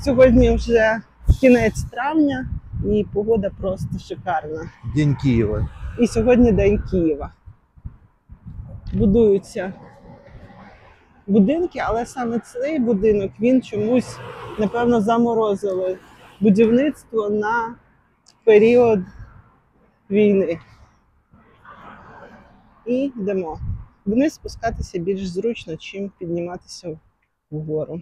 Сьогодні вже кінець травня і погода просто шикарна. День Киева. І сьогодні День Києва. Будуються будинки, але саме цей будинок він чомусь, напевно, заморозили будівництво на період війни. І йдемо. Вниз спускатися більш зручно, чим підніматися вгору.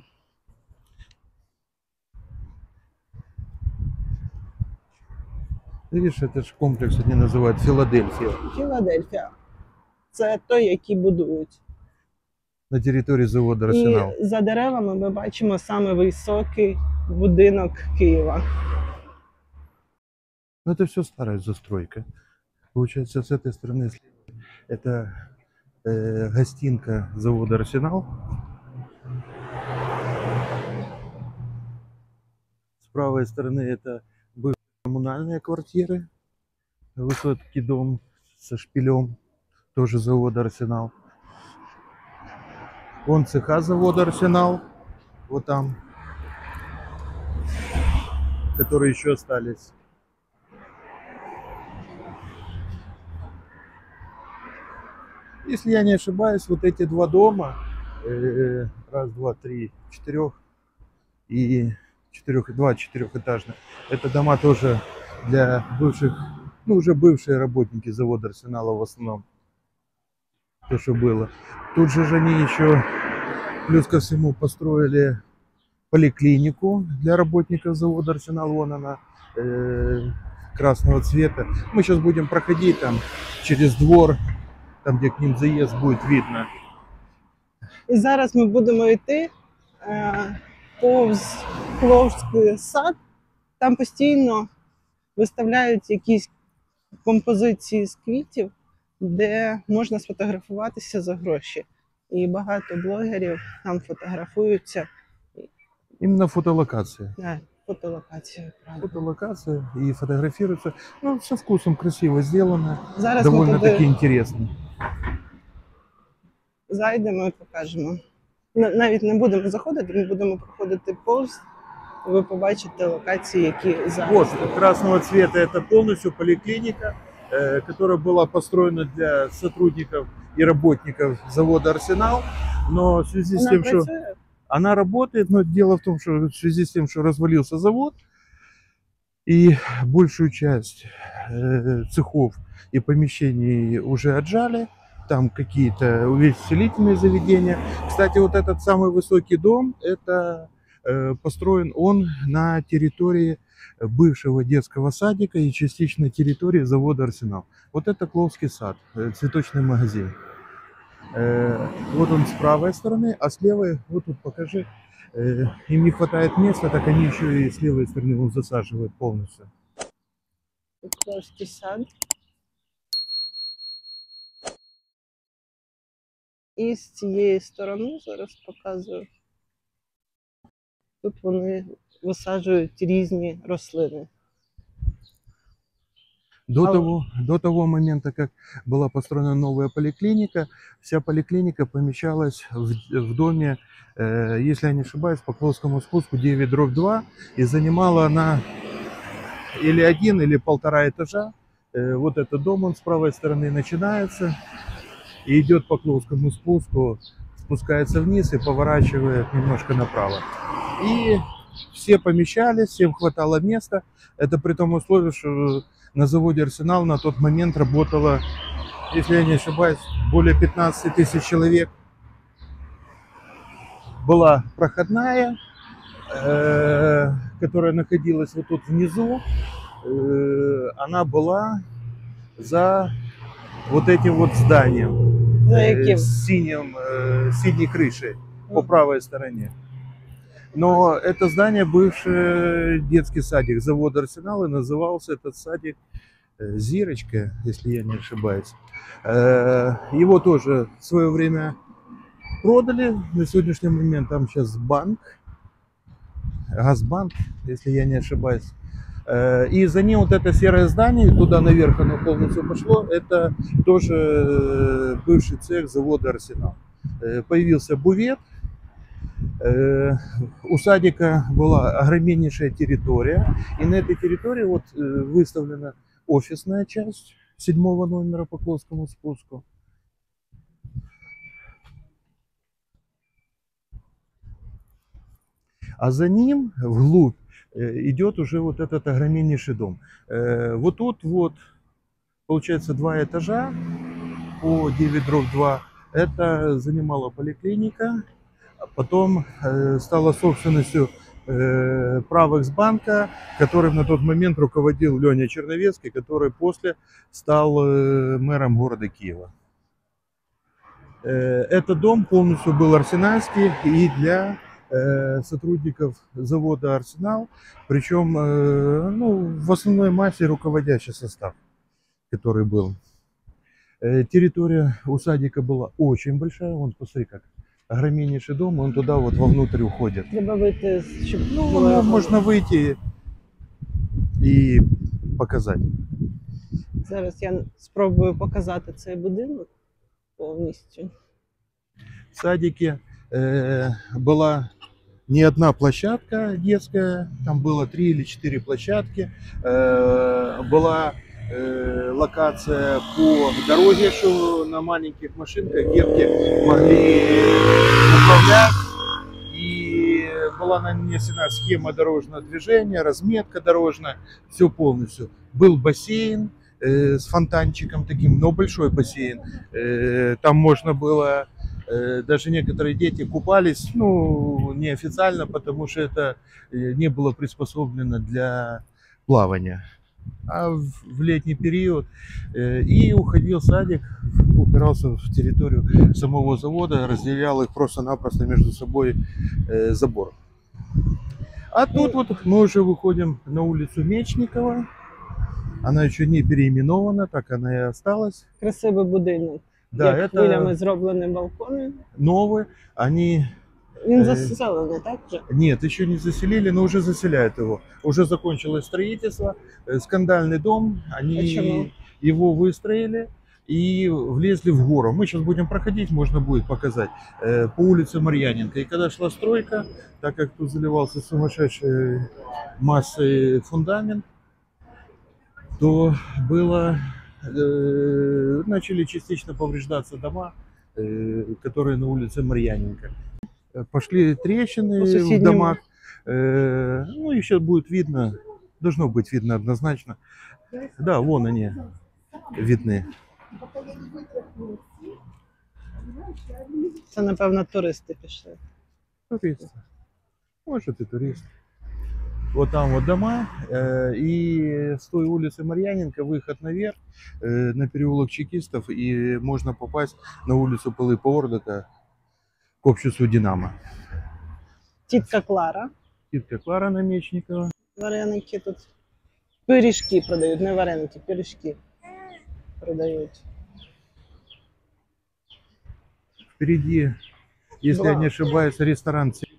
Видишь, это же комплекс они называют Филадельфия. Філадельфія. Це той, який будують. На территории завода Арсенал. І за деревами ми бачимо саме високий будинок Києва. Ну, это все старая застройка. Получается, с этой стороны слева это э, гостинка завода Арсенал. С правой стороны это бывшие коммунальные квартиры. Высоткий дом со шпилем, тоже завода Арсенал. Вон цеха завода Арсенал, вот там, которые еще остались. Если я не ошибаюсь, вот эти два дома, э, раз, два, три, четырех и четырех, два четырехэтажных, это дома тоже для бывших, ну уже бывшие работники завода Арсенала в основном. То, что было. Тут же же они еще, плюс ко всему, построили поликлинику для работников завода Арсенал. Вон она, э, красного цвета. Мы сейчас будем проходить там через двор, там, где к ним заезд будет видно. І зараз ми будемо йти повз Кловський сад. Там постійно виставляють якісь композиції з квітів, де можна сфотографуватися за гроші. І багато блогерів там фотографуються. Именно фотолокация. Да, фотолокація. правда. Фотолокация и фотографируются. Ну, со вкусом красиво сделано. Зараз ми Довольно-таки туди интересно. зайдемо і покажемо. На- Навіть не будемо заходити, ми будемо проходити повз. і Ви побачите локації, які зараз. Вот, красного цвета это полностью поликлиника, э, которая была построена для сотрудников и работников завода «Арсенал». Но в связи с Вона тем, что працює? она работает, но дело в том, что в связи с тем, что развалился завод, и большую часть э, цехов и помещений уже отжали, там какие-то увеселительные заведения. Кстати, вот этот самый высокий дом, это э, построен он на территории бывшего детского садика и частично территории завода «Арсенал». Вот это Кловский сад, э, цветочный магазин. Э, Вот он с правой стороны, а с левой, вот тут покажи, им не хватает места, так они еще и с левой стороны он засаживают полностью. Кловський сад. І з цієї сторони зараз показую. Тут вони висаджують різні рослини. До А- того, до того момента, как была построена новая поликлиника, вся поликлиника помещалась в, в доме, э, если я не ошибаюсь, по Кловскому спуску 9 дробь 2, и занимала она или один, или полтора этажа. Э, вот этот дом, он с правой стороны начинается, и идет по Кловскому спуску, спускается вниз и поворачивает немножко направо. И все помещались, всем хватало места. Это при том условии, что на заводе «Арсенал» на тот момент работало, если я не ошибаюсь, более 15 тысяч человек. Была проходная, э, которая находилась вот тут внизу. Э, Она была за вот этим вот зданием. Э, яким? С синим, э, синей крышей по правой стороне. Но это здание бывший детский садик завода Арсенал, и назывался этот садик Зирочка, если я не ошибаюсь. Его тоже в свое время продали. На сегодняшний момент там сейчас банк, Газбанк, если я не ошибаюсь. Э, И за ним вот это серое здание, туда наверх оно полностью пошло, это тоже э, бывший цех завода Арсенал. Э, Появился бувет, У садика была огромнейшая территория, и на этой территории вот выставлена офисная часть седьмого номера по плоскому спуску. А за ним вглубь идет уже вот этот огромнейший дом. Э, Вот тут вот, получается, два этажа по 9 дробь 2. Это занимала поликлиника, а потом э, стала собственностью э, Правэксбанка, которым на тот момент руководил Леня Черновецкий, который после стал э, мэром города Киева. Э, Этот дом полностью был арсенальский и для э, сотрудников завода «Арсенал», причем э, ну, в основной массе руководящий состав, который был. Э, Территория у садика была очень большая, вон посмотри как огромнейший дом, он туда вот вовнутрь уходит. Треба вийти, щоб Ну, було- ну, можно выйти и показать. Зараз я спробую показати цей будинок повністю. В садике э, была не одна площадка детская, там было три или четыре площадки. Э, была э, локация по дороге, что на маленьких машинках детки могли управлять. И была нанесена схема дорожного движения, разметка дорожная, все полностью. Был бассейн э, с фонтанчиком таким, но большой бассейн. Там можно было даже некоторые дети купались, ну, неофициально, потому что это э, не было приспособлено для плавания. А в летний период э, и уходил садик, упирался в территорию самого завода, разделял их просто-напросто между собой э, забор. А тут вот мы уже выходим на улицу Мечникова. Она еще не переименована, так она и осталась. Красивий будинок. Да, як это хвилями зроблені балкони. новые. Они Він заселений, так вже? Нет, еще не заселили, но уже заселяют его. Уже закончилось строительство. Скандальный дом. Они Почему? его выстроили и влезли в гору. Мы сейчас будем проходить, можно будет показать, по улице Марьяненко. И когда шла стройка, так как тут заливался сумасшедшей массой фундамент, то было начали частично повреждаться дома, э, которые на улице Марьяненко. Э, Пошли трещины в домах. Э, ну, сейчас будет видно, должно быть видно однозначно. Да, вон они видны. Це, напевно, туристи пішли. Туристы. Может и турист. Вот там вот дома, э, и с той улицы Марьяненко выход наверх, э, на переулок чекистов, и можно попасть на улицу Пылыпа Ордока к обществу «Динамо». Тітка Клара. Титка Клара Намечникова. Вареники тут. Пиріжки продають, не вареники, пиріжки продають. Впереди, если я Браво. не ошибаюсь, ресторан «Серебро»,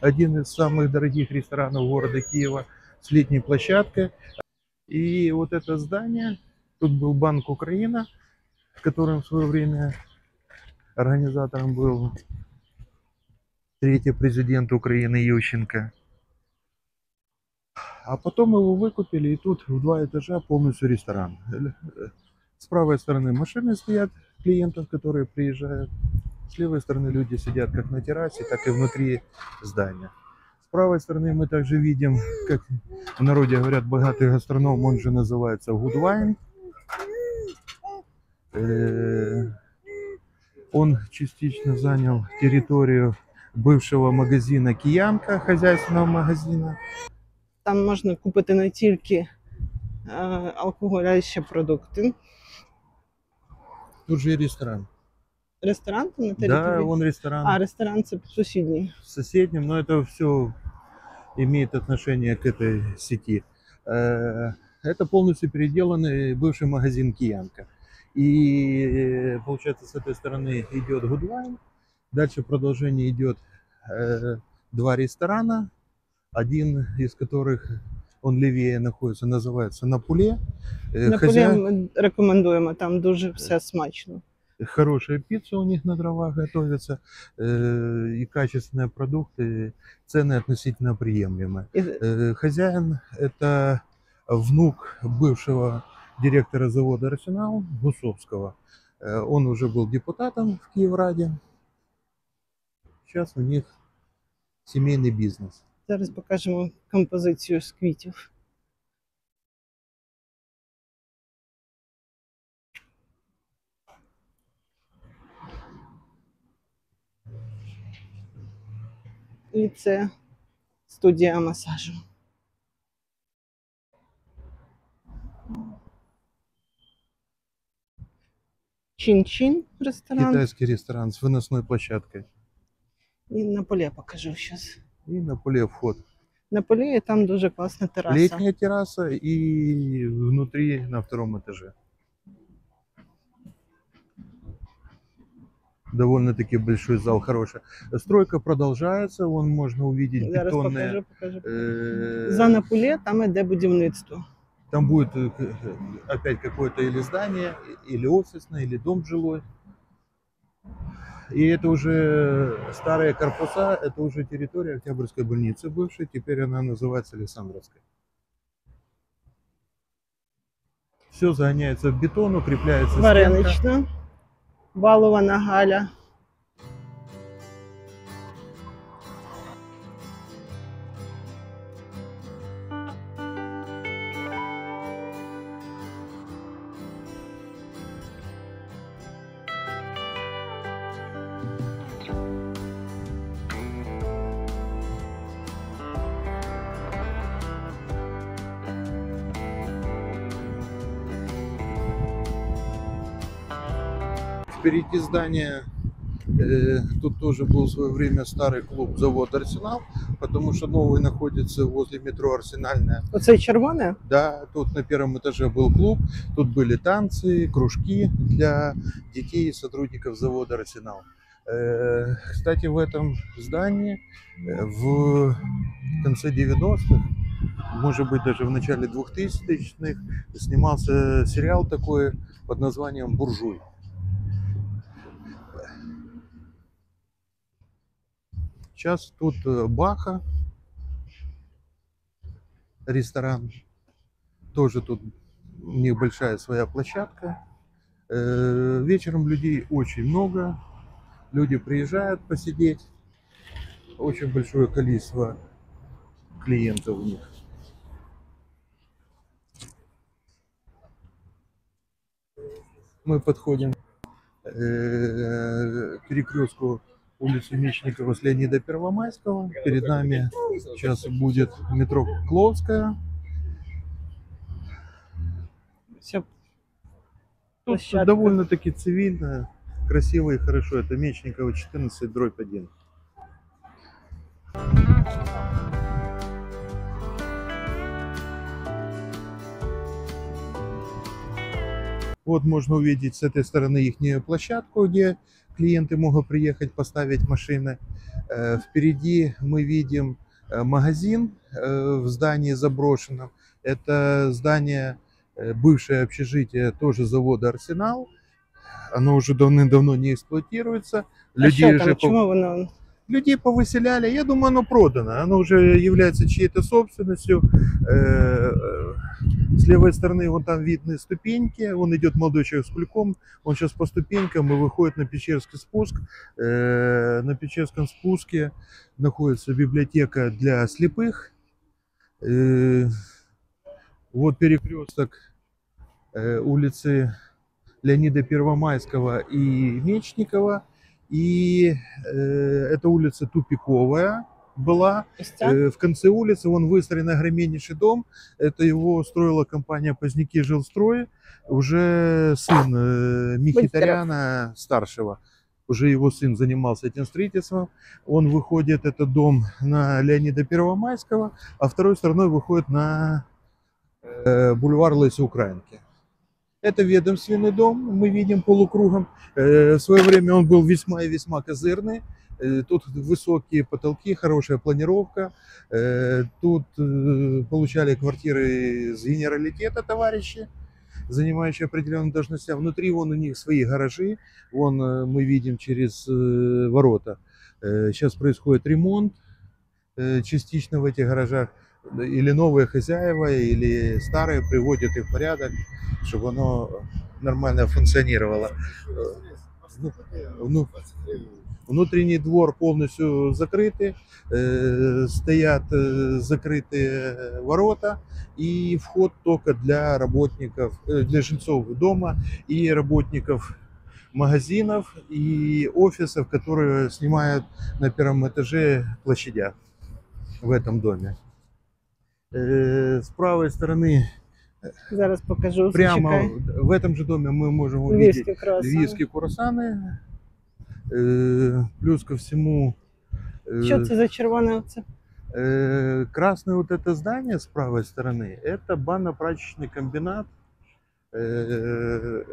один из самых дорогих ресторанов города Киева с летней площадкой. И вот это здание, тут был Банк Украина, в котором в свое время организатором был третий президент Украины Ющенко. А потом его выкупили, и тут в два этажа полностью ресторан. С правой стороны машины стоят клиентов, которые приезжают. С левой стороны люди сидят как на террасе, так и внутри здания. С правой стороны мы также видим, как в народе говорят, богатый гастроном, он же называется Гудвайн. Э, Он частично занял территорию бывшего магазина Киянка, хозяйственного магазина. Там можна купити не тільки е, алкоголь, а й ще продукти. Тут же и ресторан. Ресторан там на Да, території? он ресторан. А, ресторан це сусідній. в соседнем, но это все имеет отношение к этой сети. Э, Это полностью переделанный бывший магазин Киянка. И э, получается, с этой стороны идет Гудвайн, дальше продолжение идет э, два ресторана, один из которых он левее находится, называется На Пуле. Э, На хозя- полі ми рекомендуємо, там дуже все смачно. Хорошая пицца у них на дровах готовится, э, и качественные продукты, цены относительно приемлемые. І Э, Хозяин – это внук бывшего директора завода «Арсенал» Гусовского. Э, Он уже был депутатом в Киевраде. Сейчас у них семейный бизнес. зараз покажемо композицію з квітів. І це студія масажу. Чин-чин ресторан. Китайский ресторан с выносной площадкой. І на полі покажу зараз. И на поле вход. На полі там дуже класна тераса. Летняя терраса и внутри на втором этаже. Довольно-таки большой зал, хороший. Стройка продолжается, вон можно увидеть Зараз бетонные... покажу, покажу. э, За Наполе там іде будівництво. Там будет э, э, опять какое-то или здание, или офисное, или дом жилой. И это уже старые корпуса, это уже территория Октябрьской больницы бывшей, теперь она называется Александровской. Все загоняется в бетон, укрепляется стенка. Балована Галя. Впереди здания, э, тут тоже был в свое время старый клуб завод Арсенал, потому что новый находится возле метро Арсенальная. Оце червоне? Да, тут на первом этаже был клуб, тут были танцы, кружки для детей и сотрудников завода «Арсенал». Э, Кстати, в этом здании э, в конце 90-х, может быть, даже в начале 2000-х снимался сериал такой под названием «Буржуй». Сейчас тут э, Баха, ресторан. Тоже тут небольшая своя площадка. Э, Вечером людей очень много. Люди приезжают посидеть. Очень большое количество клиентов у них. Мы подходим э, к перекрестку улицы Мечникова с Леонида Первомайского. Перед нами сейчас будет метро Кловская. Все. Тут Площадка. довольно-таки цивильно, красиво и хорошо. Это Мечникова 14, дробь 1. Вот можно увидеть с этой стороны их площадку, где клиенты могут приехать поставить машины. Э, Впереди мы видим э, магазин э, в здании заброшенном. Это здание бывшее общежитие тоже завода Арсенал. Оно уже давным-давно не эксплуатируется. А Людей що уже там? по- Чому воно? людей повыселяли. Я думаю, оно продано. Оно уже является чьей-то собственностью. С левой стороны вон там видны ступеньки. Он идет молодой человек с кульком. Он сейчас по ступенькам и выходит на Печерский спуск. Э, На Печерском спуске находится библиотека для слепых. Э, Вот перекресток э, улицы Леонида Первомайского и Мечникова. И э, эта улица тупиковая была. Э, в конце улицы вон выстроен огроменнейший дом. Это его строила компания Поздняки Жилстрой. Уже сын э, Михитаряна старшего. Уже его сын занимался этим строительством. Он выходит, этот дом, на Леонида Первомайского, а второй стороной выходит на э, бульвар Леси Украинки. Это ведомственный дом, мы видим полукругом. В свое время он был весьма и весьма козырный. Э, Тут высокие потолки, хорошая планировка. Э, Тут э, получали квартиры с генералитета товарищи. занимающие определенные должности. А внутри вон у них свои гаражи. Вон мы видим через ворота. Сейчас происходит ремонт частично в этих гаражах. Или новые хозяева, или старые приводят их в порядок, чтобы оно нормально функционировало. Ну, ну, Внутренний двор полностью закрытый, э, стоят э, закрытые ворота и вход только для работников, э, для жильцов дома и работников магазинов и офисов, которые снимают на первом этаже площадях в этом доме. Э, С правой стороны, Зараз покажу. прямо зачекай. в этом же доме мы можем увидеть Львівські круасани. львівські курасани. Э, Плюс ко всему, э, Що це за червоне оце? э, красное вот это здание с правой стороны, это банно-прачечный комбинат э,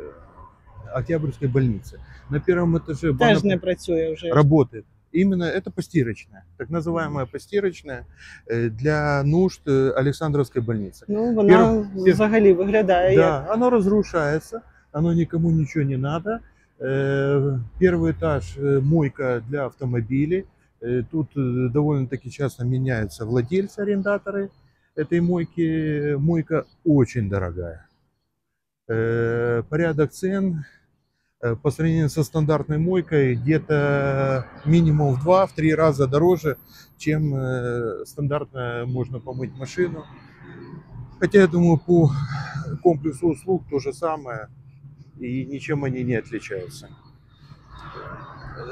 Октябрьской больницы. На первом этаже Теж банно- не працює вже. работает. Именно это постирочная, так называемая постирочная э, для нужд э, Александровской больницы. Ну, вона Пер- пер- взагалі виглядає як Да, оно разрушается, оно никому ничего не надо. Э, Первый этаж э, мойка для автомобилей. Э, Тут довольно-таки часто меняются владельцы, арендаторы этой мойки. Мойка очень дорогая. Порядок цен по сравнению со стандартной мойкой где-то минимум в 2-3 раза дороже, чем стандартно можно помыть машину. Хотя я думаю, по комплексу услуг то же самое, и ничем они не отличаются.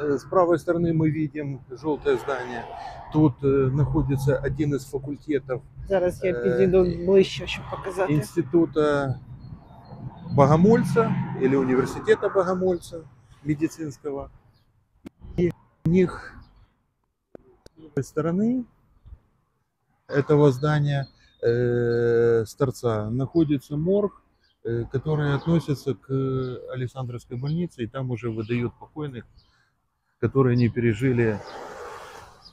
Э, С правой стороны мы видим желтое здание. Тут э, находится один из факультетов зараз я Е, підійду ближче, щоб показати. института Богомольца или университета Богомольца медицинского. И у них с правой стороны этого здания э, с торца находится морг, э, который относится к Александровской больнице, и там уже выдают покойных, которые не пережили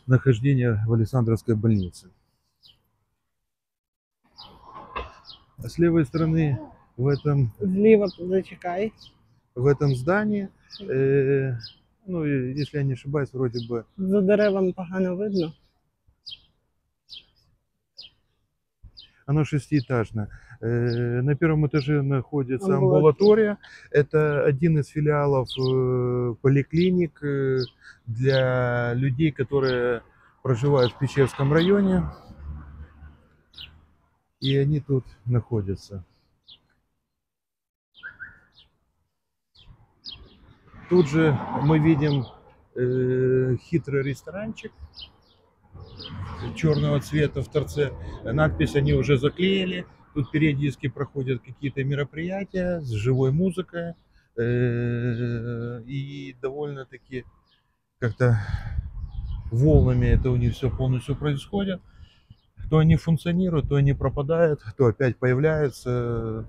нахождение в Александровской больнице. А с левой стороны в этом Зліва зачекай. в этом здании, э, ну, если я не ошибаюсь, вроде бы За деревом погано видно. оно шестиэтажное. Э, на первом этаже находится Амбулатория. Это один из филиалов э, поликлиник э, для людей, которые проживают в Печерском районе. И они тут находятся. Тут же мы видим хитрый ресторанчик черного цвета в торце. Надпись они уже заклеили. Тут периодически проходят какие-то мероприятия с живой музыкой. э, И довольно-таки как-то волнами это у них все полностью происходит. То они функционируют, то они пропадают, то опять появляются.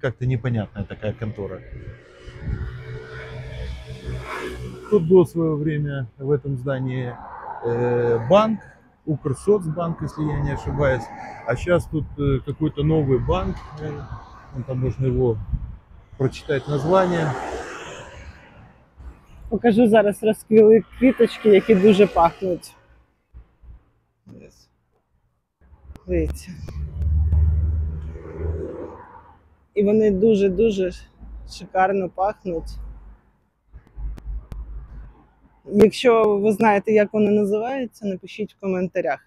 Как-то непонятная такая контора. Тут был свое время в этом здании э, банк, Укрсоцбанк, если я не ошибаюсь. А сейчас тут э, какой-то новый банк, э, ну, там можно его прочитать название. Покажу зараз розквіли квіточки, які дуже пахнуть. Дивіться. І вони дуже-дуже шикарно пахнуть. Якщо ви знаєте, як вони називаються, напишіть в коментарях.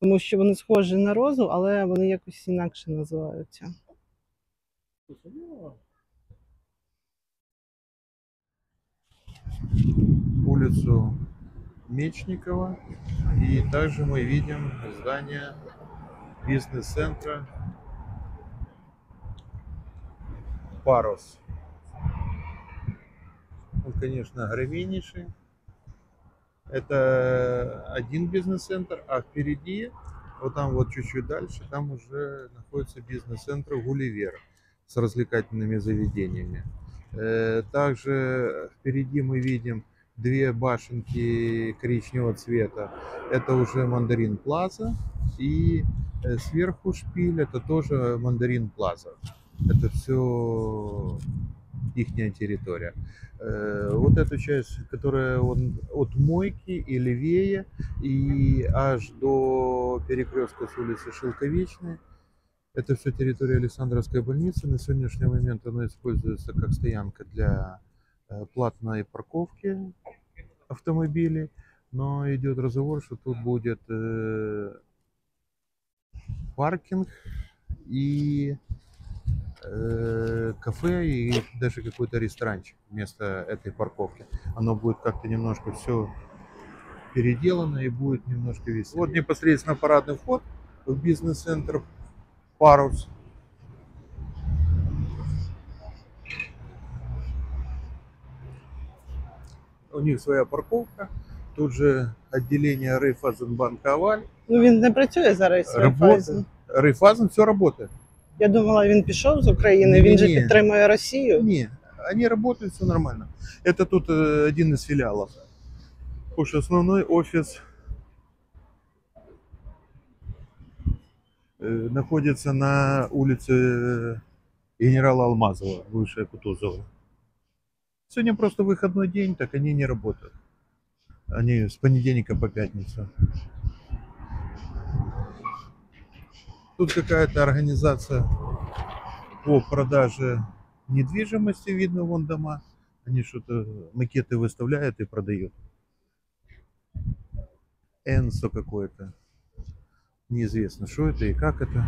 Тому що вони схожі на розу, але вони якось інакше називаються. улицу Мечникова. И также мы видим здание бизнес-центра Парус. Он, конечно, огромнейший. Это один бизнес-центр, а впереди, вот там вот чуть-чуть дальше, там уже находится бизнес-центр Гулливер с развлекательными заведениями. Э, Также впереди мы видим две башенки коричневого цвета. Это уже Мандарин Плаза. И э, сверху шпиль это тоже Мандарин Плаза. Это все ихняя территория. Э, Вот эту часть, которая от мойки и левее, и аж до перекрестка с улицы Шелковичной, это все территория Александровской больницы. На сегодняшний момент она используется как стоянка для э, платной парковки автомобилей. Но идет разговор, что тут будет э, паркинг и э, кафе и даже какой-то ресторанчик вместо этой парковки. Оно будет как-то немножко все переделано и будет немножко веселее. Вот непосредственно парадный вход в бизнес-центр Парус. У них своя парковка. Тут же отделение Рейфазенбанка Аваль. Ну він не працює зараз. Рейфазен все работает. Я думала, він пішов з України. Він же Ні-ні. підтримує Росію. Не, они работают, все нормально. Это тут э, один из филиалов. Потому что основной офис э, находится на улице генерала Алмазова, бывшая Кутузова. Сегодня просто выходной день, так они не работают. Они с понедельника по пятницу. Тут какая-то организация по продаже недвижимости, видно, вон дома. Они что-то, макеты выставляют и продают. Энсо какое-то. Неизвестно, что это и как это.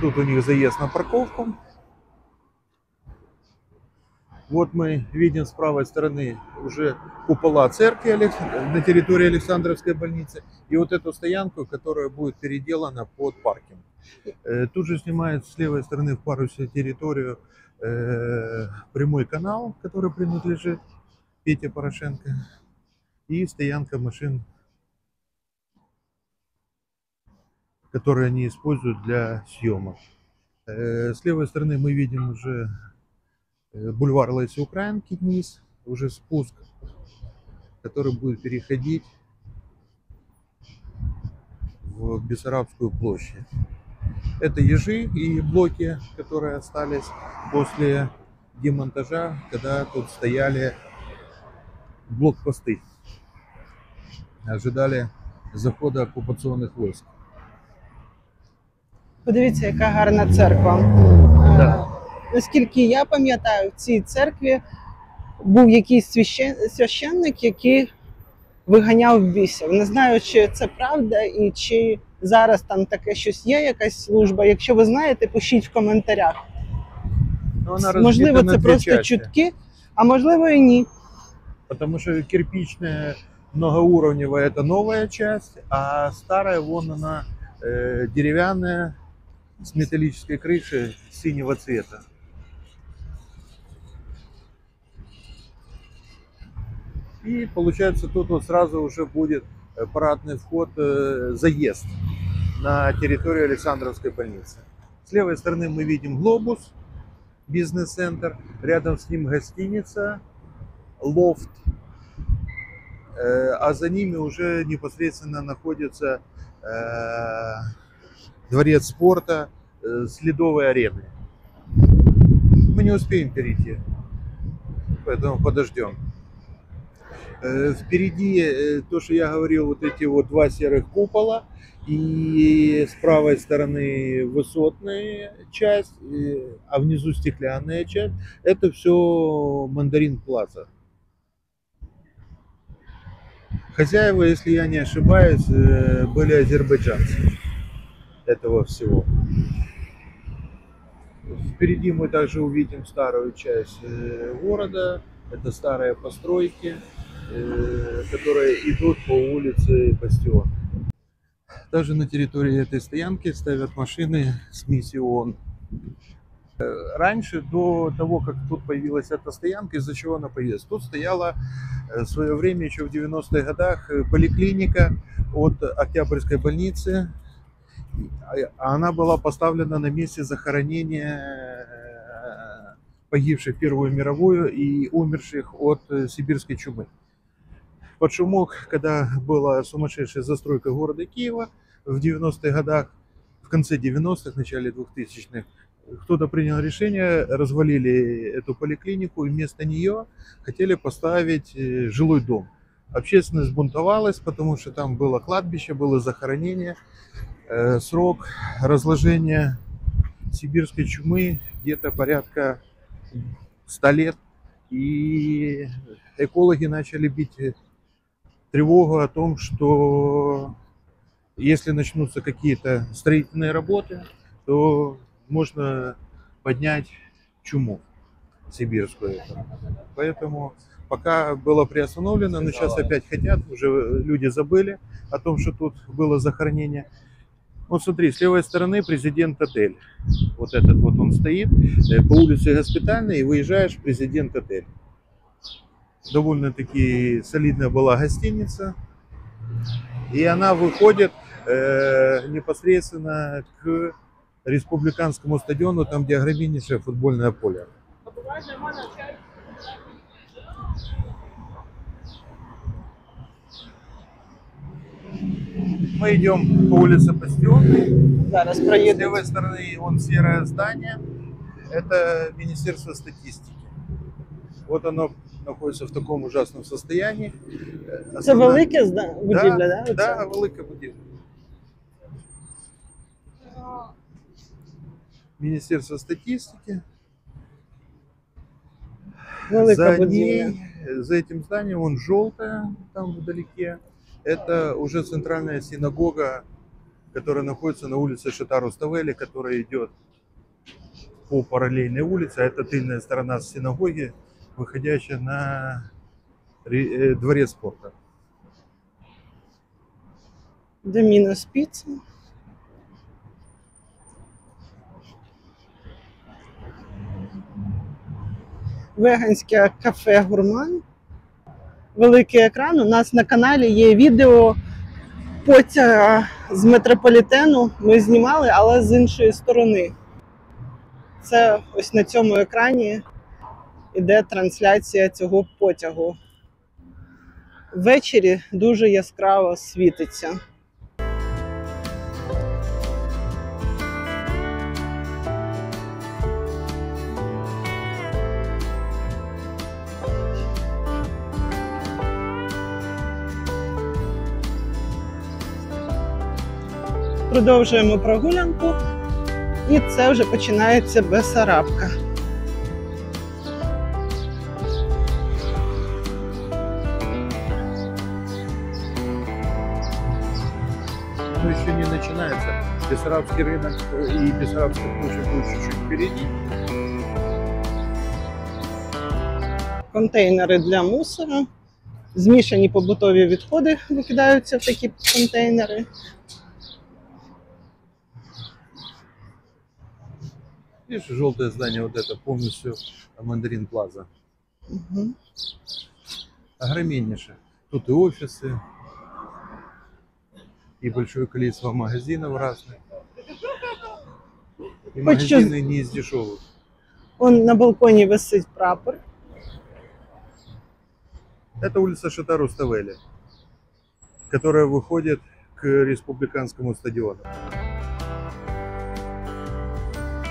Тут у них заезд на парковку. Вот мы видим с правой стороны уже купола церкви на территории Александровской больницы. И вот эту стоянку, которая будет переделана под паркинг. Э, Тут же снимают с левой стороны в парусе территорию э, прямой канал, который принадлежит Пете Порошенко. И стоянка машин, которые они используют для съемок. Э, С левой стороны мы видим уже бульвар Леси Украинки вниз, уже спуск, который будет переходить в Бессарабскую площадь. Это ежи и блоки, которые остались после демонтажа, когда тут стояли блокпосты. Ожидали захода оккупационных войск. Подивіться, яка гарна церква. Да. Е, Наскільки я пам'ятаю, в цій церкві був якийсь священ- священник, який виганяв бісів. Не знаю, чи це правда і чи зараз там таке щось є, якась служба. Якщо ви знаєте, пишіть в коментарях. Но она Можливо, разбита на це две просто части. чутки, а можливо і ні. Потому что кирпичная многоуровневая это новая часть, а старая вон она э, деревянная с металлической крышей синего цвета. И получается тут вот сразу уже будет э, парадный вход, э, заезд на территорию Александровской больницы. С левой стороны мы видим глобус, бизнес-центр, рядом с ним гостиница, лофт, Э, а за ними уже непосредственно находится дворец спорта с ледовой ареной. Мы не успеем перейти, поэтому подождем. Э, Впереди э, то, что я говорил, вот эти вот два серых купола, и с правой стороны высотная часть, а внизу стеклянная часть. Это все Мандарин Плаза. Хозяева, если я не ошибаюсь, э, были азербайджанцы этого всего. Впереди мы также увидим старую часть города. Это старые постройки, которые идут по улице Бастион. Также на территории этой стоянки ставят машины с миссией ООН. Э, Раньше, до того, как тут появилась эта стоянка, из-за чего она появилась? Тут стояла э, в свое время, еще в 90-х годах, э, поликлиника от Октябрьской больницы. А- Она была поставлена на месте захоронения э, погибших в Первую мировую и умерших от э, сибирской чумы. Шумок, когда была сумасшедшая застройка города Киева в 90-х годах, в конце 90-х, начале 2000-х, кто-то принял решение, развалили эту поликлинику и вместо нее хотели поставить жилой дом. Общественность бунтовалась, потому что там было кладбище, было захоронение. Срок разложения сибирской чумы где-то порядка 100 лет. И экологи начали бить тревогу о том, что если начнутся какие-то строительные работы, то можно поднять чуму сибирскую. Поэтому пока было приостановлено, но сейчас опять хотят, уже люди забыли о том, что тут было захоронение. Вот смотри, с левой стороны президент отель. Вот этот вот он стоит э, по улице Госпитальной и выезжаешь в президент отель. Довольно-таки солидная была гостиница. И она выходит э, непосредственно к республиканскому стадиону, там где огромнейшее футбольное поле. Мы идем по улице Бастионной. Зараз С левой стороны вон серое здание. Это Министерство статистики. Вот оно находится в таком ужасном состоянии. Э, Це основная- велике зда- будівля, да? оце? Да, велика будівля. Министерство статистики. Велика за будівля. ней, за этим зданием, вон желтое там вдалеке. Это уже центральная синагога, которая находится на улице Шатару Ставели, которая идет по параллельной улице. А это тыльная сторона синагоги, выходящая на э, дворец спорта. Домінос піца. Веганське кафе Гурман. Великий екран. У нас на каналі є відео потяга з метрополітену. Ми знімали, але з іншої сторони. Це ось на цьому екрані іде трансляція цього потягу. Ввечері дуже яскраво світиться. Продовжуємо прогулянку, і це вже починається Бесарабка. Бессарабский рынок э, и Бессарабская площадь будет чуть-чуть впереди. Контейнери для мусору. Змішані побутові відходи викидаються в такі контейнери. Видишь, желтое здание вот это полностью Мандарин Плаза. Угу. Огромнейшее. Тут и офисы, и большое количество магазинов разных. И Хоть что- магазины не из дешевых. Он на балконі висить прапор. Это улица Шатару Ставели, которая выходит к республиканскому стадиону.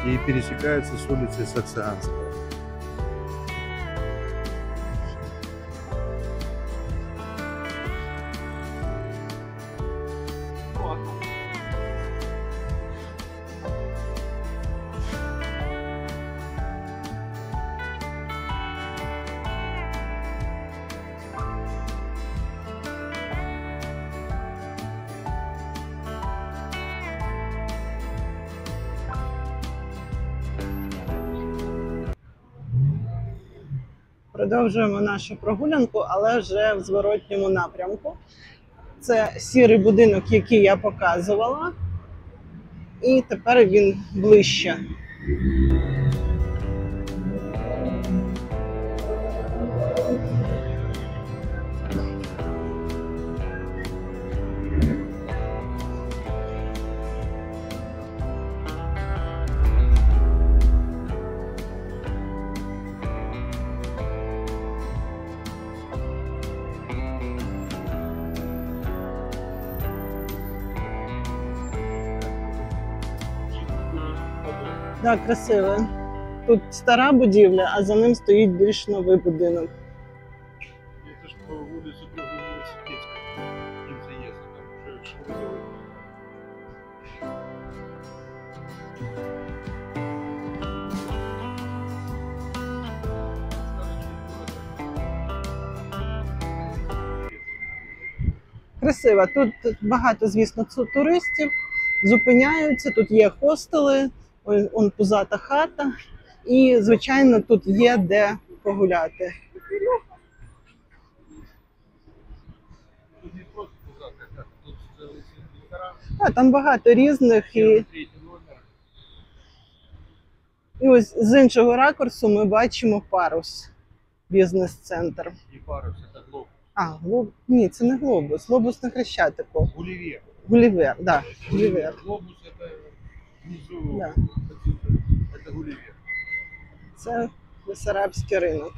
И пересекается с улицей Саксианского. Продовжуємо нашу прогулянку, але вже в зворотньому напрямку. Це сірий будинок, який я показувала. І тепер він ближче. так красиве. Тут стара будівля, а за ним стоїть більш новий будинок. Це Красива. Тут багато, звісно, туристів зупиняються, тут є хостели. ой, он пузата хата, і, звичайно, тут є де погуляти. Тут не просто пузатая хата, тут целый ресторан, А, там багато різних і, третий номер. і ось з іншого ракурсу ми бачимо парус, бізнес-центр. И парус, это глоб. А, глоб... ні, це не глобус, глобус на Хрещатику. Гулливер. Гулівер, да, Гулівер. Глобус это внизу. Да. Это Гулливер. Це Бесарабський ринок.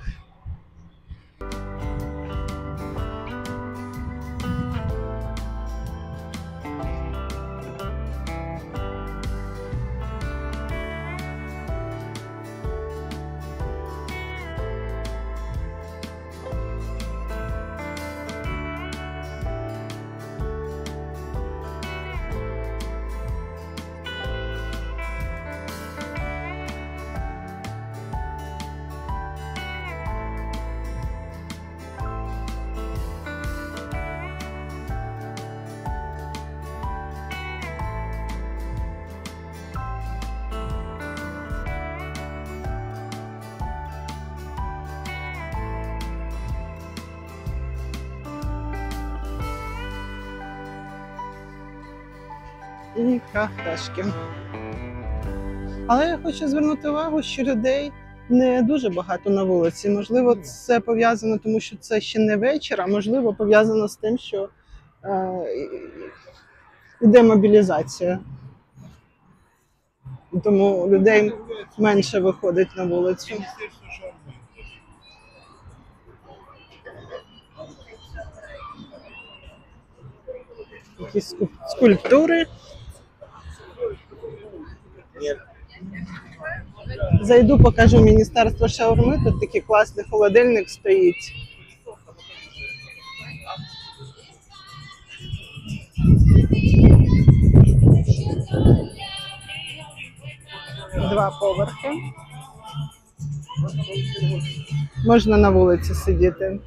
І кафешки. Але я хочу звернути увагу, що людей не дуже багато на вулиці. Можливо, це пов'язано, тому що це ще не вечір, а можливо, пов'язано з тим, що е, мобілізація. Тому людей менше виходить на вулицю. Якісь ску- скульптури. Зайду, покажу міністерство шаурми. Тут такий класний холодильник стоїть. Два поверхи. Можна на вулиці сидіти.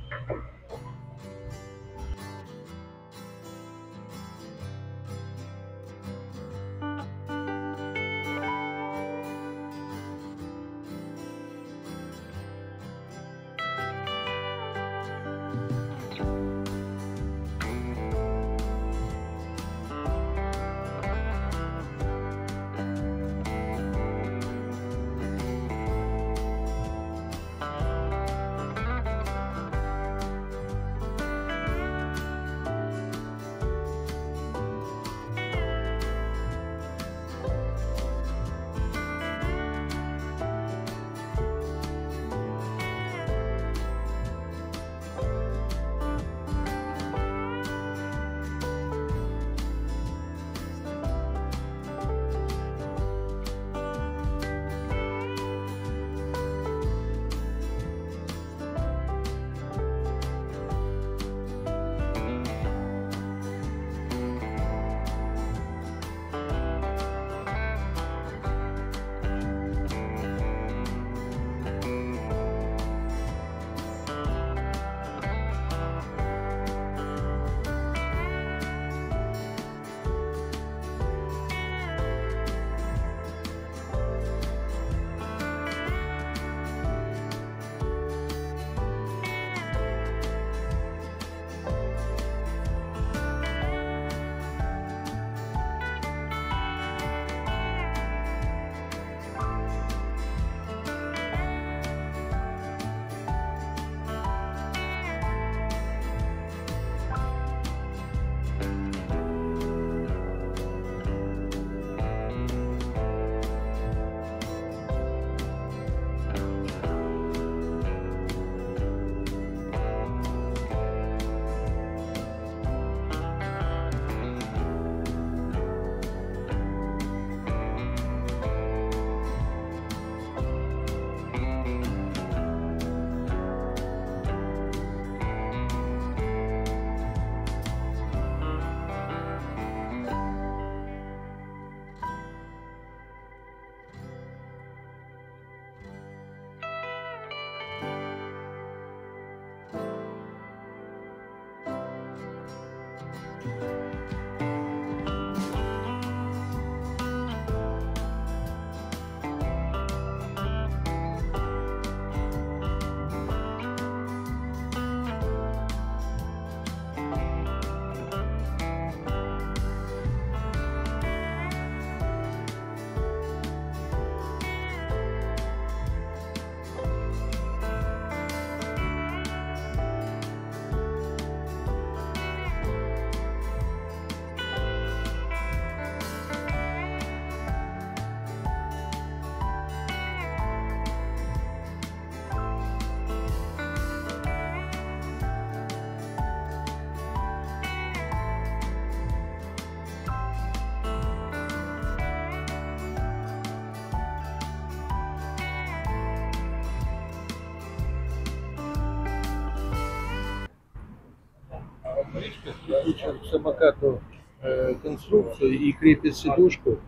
Крутят к самокату э, конструкцию и крепит сидушку,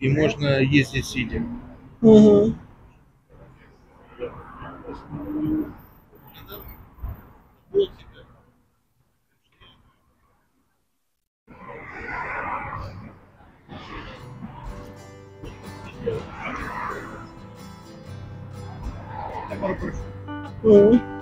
и можно ездить сидя. Угу. Мгм.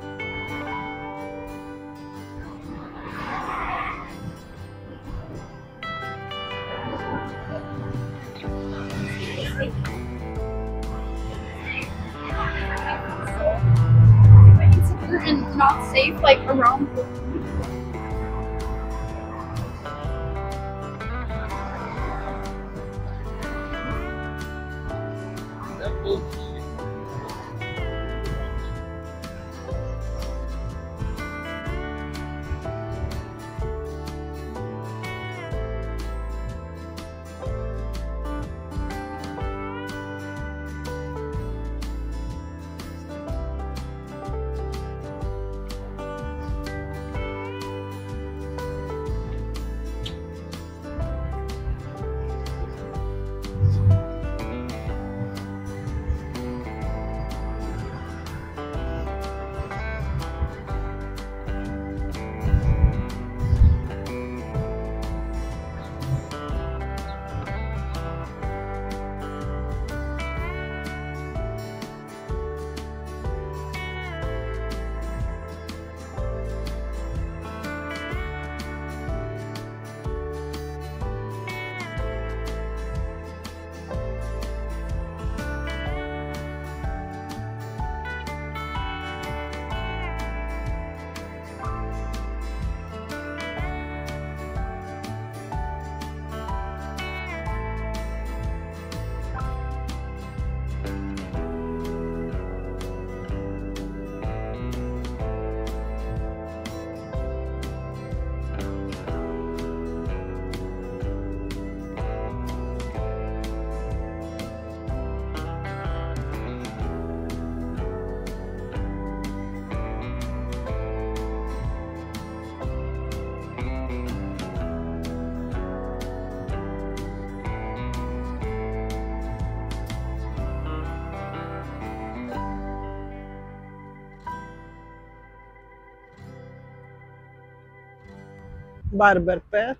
Барбер Пет.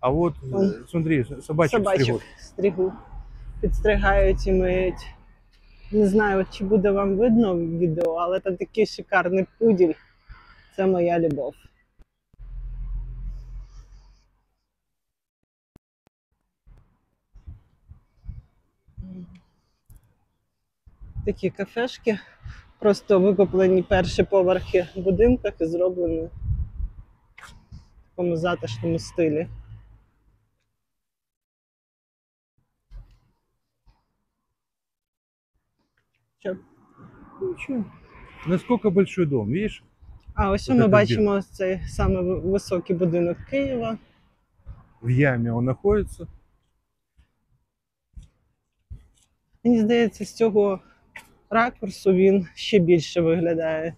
А вот, э, Он- смотри, собачек, Собачок стригу. Підстригають і миють. Не знаю, чи буде вам видно в відео, але це такий шикарний пуділь. Це моя любов. Такі кафешки, просто викуплені перші поверхи в будинках і зроблені такому затишному стилі. Що? Нічого. Насколько большой дом, видишь? А ось ми бачимо цей саме високий будинок Києва. В яме он находится. Мені здається, з цього ракурсу він ще більше виглядає.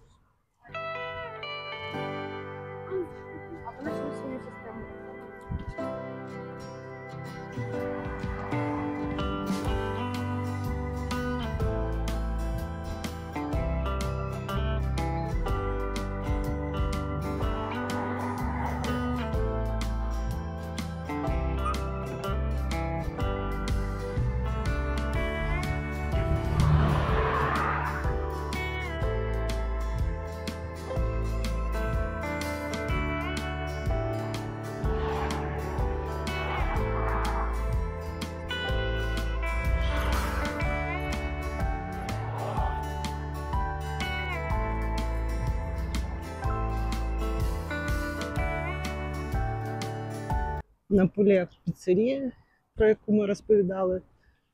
На полях піцерія, про яку ми розповідали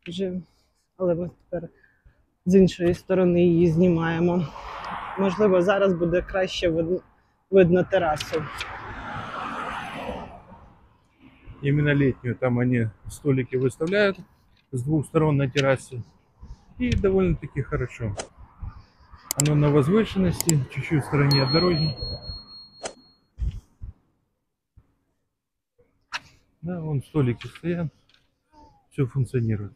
вже, але ми тепер з іншої сторони її знімаємо. Можливо, зараз буде краще видно, видно терасу. Именно летнюю. Там они столики выставляют с двух сторон на террасе. И довольно-таки хорошо. Оно на возвышенности, чуть-чуть в стороне от дороги. Да, вон столики стоят, все функционирует.